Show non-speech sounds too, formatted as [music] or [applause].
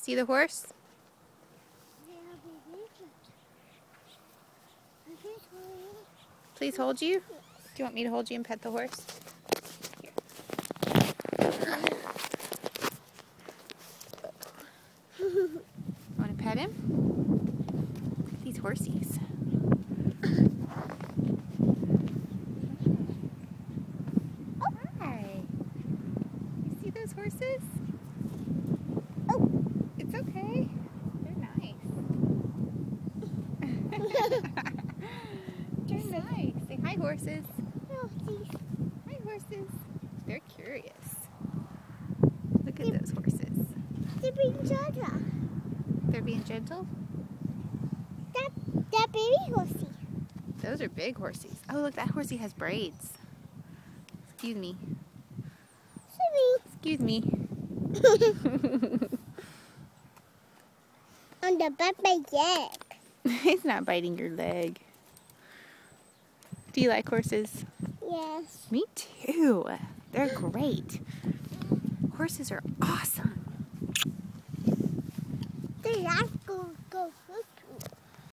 see the horse? Please hold you. Do you want me to hold you and pet the horse? Here. want to pet him? These horsies. Hi. You see those horses? Oh, it's okay. They're [laughs] They're nice. Say hi, horses. Oh, hi, horses. They're curious. Look at those horses. They're being gentle. They're being gentle? That, that baby horsey. Those are big horsies. Oh, look, that horsey has braids. Excuse me. Excuse me. [laughs] On the back of [laughs] He's not biting your leg. Do you like horses? Yes. Me too. They're great. Horses are awesome. They like